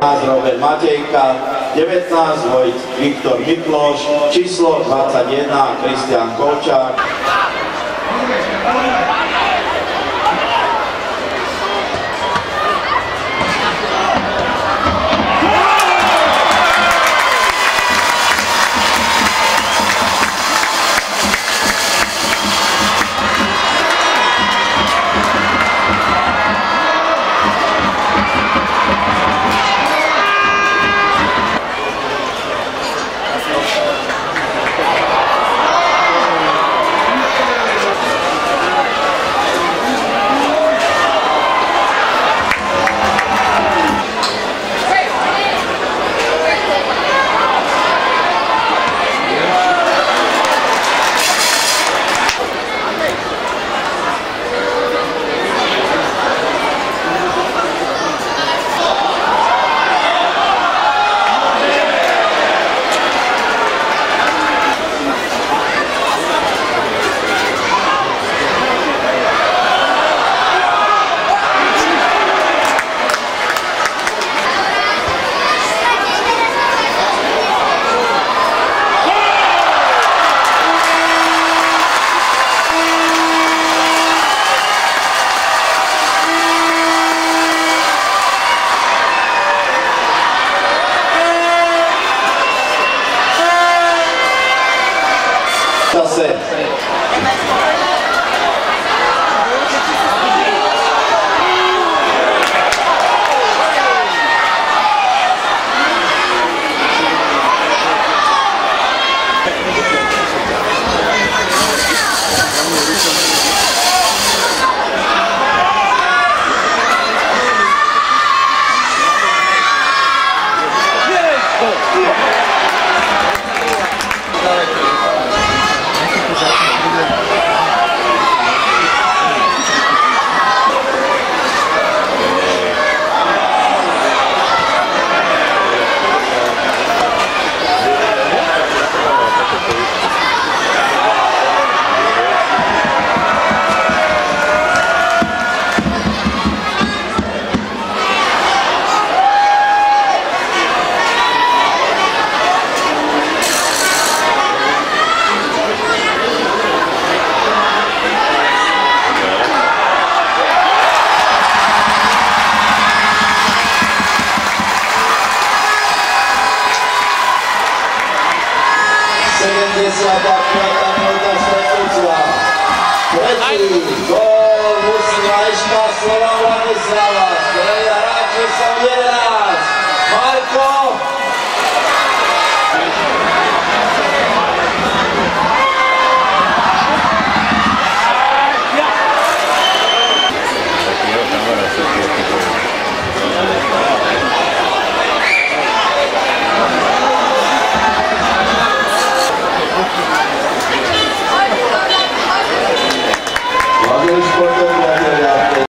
Robert Matejka, 19 Vojt Viktor Mikloš, číslo 21 Kristian Kolčák. 達成对 É que se adapta à proteção social. Grande gol, Luciano, estação lá no Zela, Ganhará de Salmeira.